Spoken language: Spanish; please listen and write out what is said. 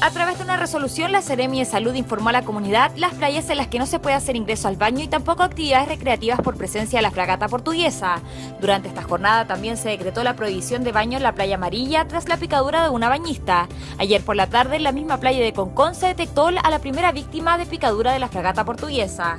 A través de una resolución, la Seremi de Salud informó a la comunidad las playas en las que no se puede hacer ingreso al baño y tampoco actividades recreativas por presencia de la fragata portuguesa. Durante esta jornada también se decretó la prohibición de baño en la playa amarilla tras la picadura de una bañista. Ayer por la tarde, en la misma playa de Concón se detectó a la primera víctima de picadura de la fragata portuguesa.